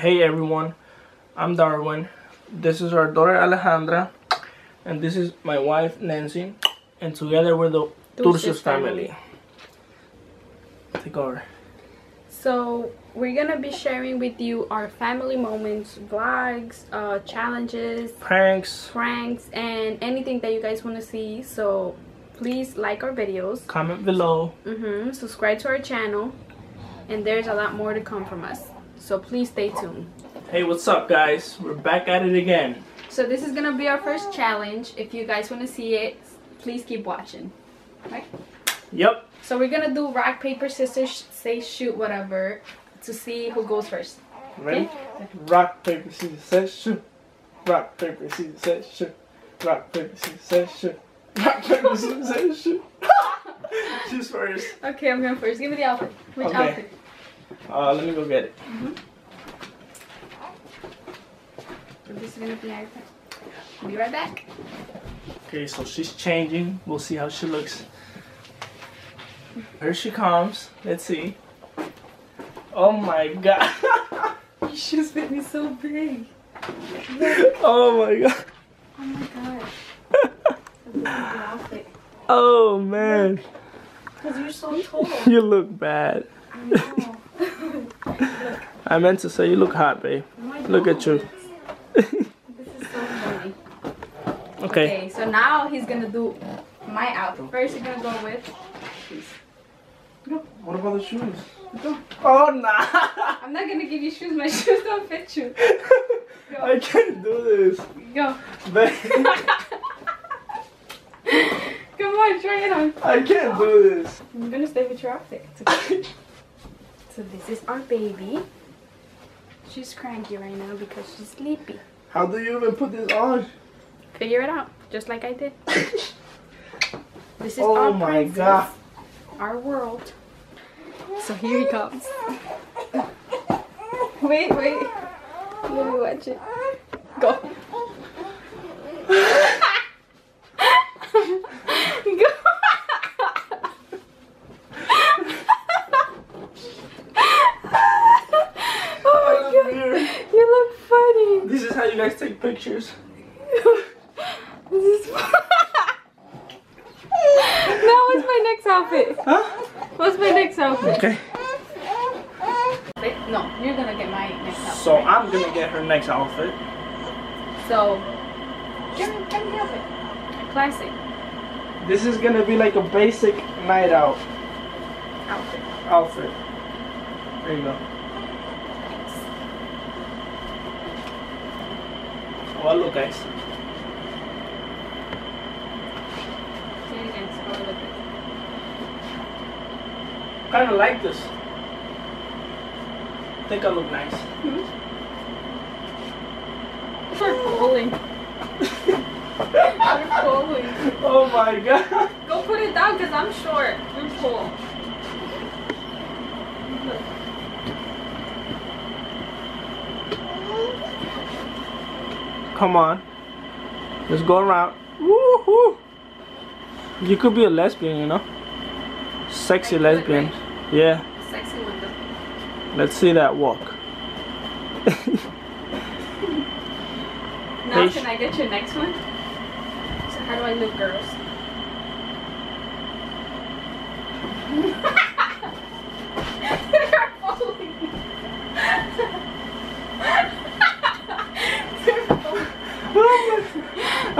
Hey everyone, I'm Darwin. This is our daughter Alejandra, and this is my wife Nancy, and together we're the Turcios family. Take over. So we're gonna be sharing with you our family moments, vlogs, uh, challenges, Pranks, pranks, and anything that you guys want to see. So please like our videos, comment below. mm-hmm, subscribe to our channel, and there's a lot more to come from us. So please stay tuned. Hey, what's up guys? We're back at it again. So this is gonna be our first challenge. If you guys want to see it, please keep watching. Right? Yep. So we're gonna do rock paper scissors say shoot whatever to see who goes first. Ready? Rock, paper, scissors, scissors, shoot. Rock, paper, scissors, say shoot. Rock, paper, scissors, say shoot. Rock, paper, scissors, say shoot. Choose first. Okay, I'm going first. Give me the outfit. Which Okay. outfit? Uh, let me go get it. This is gonna be our Be right back. Okay, so she's changing. We'll see how she looks. Here she comes. Let's see. Oh my god. Your shoes fit me so big. oh my god. Oh my god. This is the outfit. Oh man. Cause you're so tall. You look bad. I meant to say you look hot, babe. No, I Look at you. So. Okay. Okay, so now he's gonna do my outfit. First, you're gonna go with. shoes. What about the shoes? Go. Oh nah. I'm not gonna give you shoes. My shoes don't fit you. I can't do this. Go. Babe, Come on, try it on. I can't do this. I'm gonna stay with your outfit. It's okay. so this is our baby. She's cranky right now because she's sleepy. How do you even put this on? Figure it out, just like I did. This is Oh our my princess, God. our world. So here he comes. wait, wait. Let me watch it. Go. Go. oh my god, you look funny. This is how you guys take pictures. This is Now what's my next outfit? Huh? What's my next outfit? Okay. No, you're gonna get my next outfit. So I'm gonna get her next outfit. So, give me, give me the outfit. A classic This is gonna be like a basic night out outfit. outfit. There you go. Well, look, guys. Say it again. So how it look like. Kind of like this. Think I look nice. We're hmm? falling. We're falling. Oh my god. Go put it down because I'm short. You're tall. Come on. Let's go around. Woohoo! You could be a lesbian, you know? Sexy lesbian. right? Yeah. Sexy window. Let's see that walk. Now Hey, can I get your next one? So how do I look, girls? They're falling. They're falling.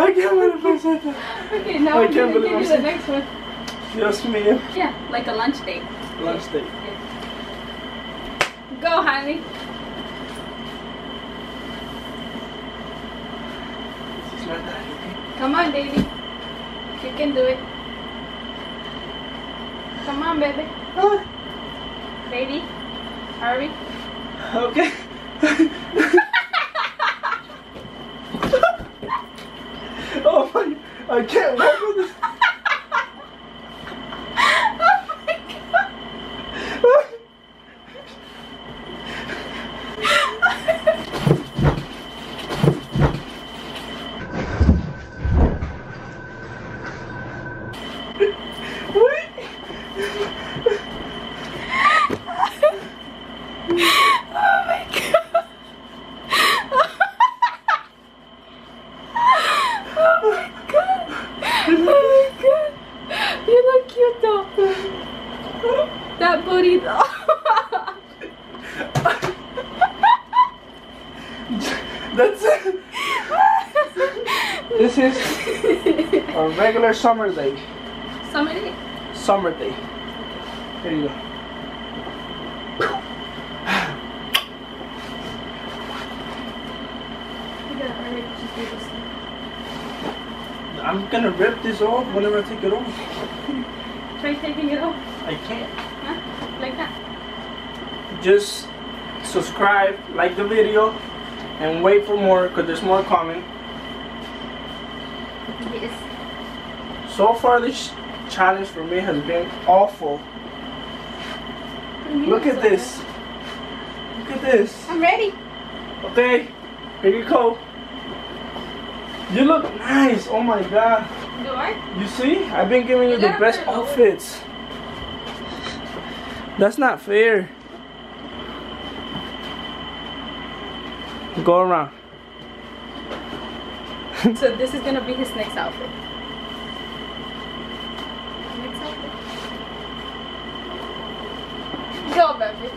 I can't believe I said that. Okay, now I I'm can't gonna believe give you the saying- next one. Just me. Yeah, like a lunch date. Lunch date. Go, honey. She's not that, okay? Come on, baby. You can do it. Come on, baby. Baby. Hurry. Okay. oh my, I can't walk with this. oh my god. Wait. oh my god. that booty though. That's it. This is a regular summer day. Somebody. Summer day. Here you go. I'm gonna rip this off whenever I take it off. Try taking it off. I can't. Huh? Like that. Just subscribe, like the video, and wait for more because there's more coming. Yes. So far, this challenge for me has been awful. Look at this. Look at this. I'm ready. Okay, here you go. You look nice. Oh my god. Do I? You see? I've been giving you You the best put it over. outfits. That's not fair. Go around. So this is gonna be his next outfit. Next outfit. Baby.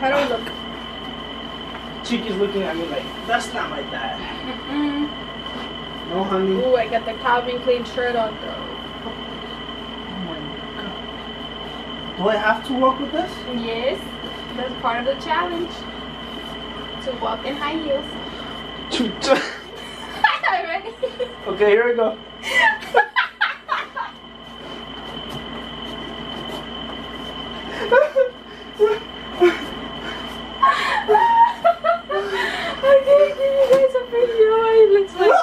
How do I look? Chiqui's looking at me like, that's not my dad. Mm-mm. No, honey. Ooh, I got the Calvin Klein shirt on though. Oh my god. Do I have to walk with this? Yes, that's part of the challenge. To walk in high heels. Ready? okay, here we go. I can't give you guys a video. It looks like.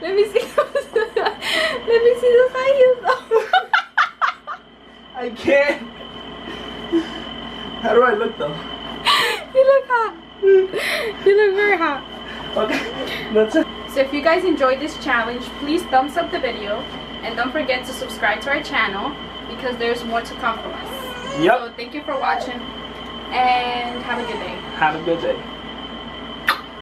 Let me see. Let me see those high heels. though. I can't. How do I look though? you look hot. You look very hot. Okay, that's it. So if you guys enjoyed this challenge, please thumbs up the video and don't forget to subscribe to our channel because there's more to come from us. Yep. So thank you for watching and have a good day. Have a good day.